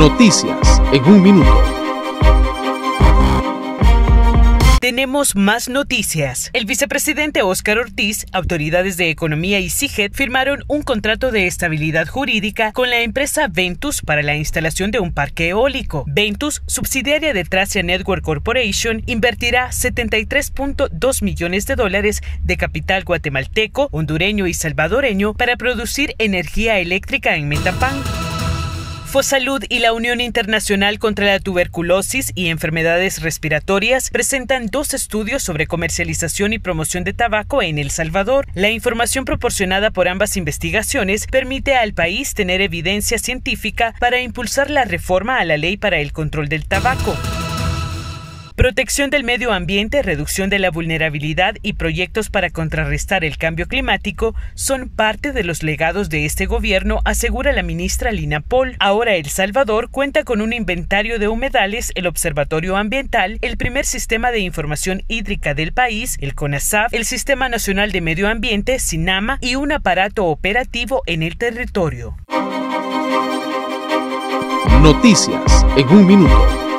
Noticias en un minuto. Tenemos más noticias. El vicepresidente Óscar Ortiz, autoridades de Economía y CIGED firmaron un contrato de estabilidad jurídica con la empresa Ventus para la instalación de un parque eólico. Ventus, subsidiaria de Tracia Network Corporation, invertirá 73.2 millones de dólares de capital guatemalteco, hondureño y salvadoreño para producir energía eléctrica en Metapán. Fosalud y la Unión Internacional contra la Tuberculosis y Enfermedades Respiratorias presentan dos estudios sobre comercialización y promoción de tabaco en El Salvador. La información proporcionada por ambas investigaciones permite al país tener evidencia científica para impulsar la reforma a la ley para el control del tabaco. Protección del medio ambiente, reducción de la vulnerabilidad y proyectos para contrarrestar el cambio climático son parte de los legados de este gobierno, asegura la ministra Lina Paul. Ahora El Salvador cuenta con un inventario de humedales, el Observatorio Ambiental, el primer sistema de información hídrica del país, el CONASAF, el Sistema Nacional de Medio Ambiente, SINAMA, y un aparato operativo en el territorio. Noticias en un minuto.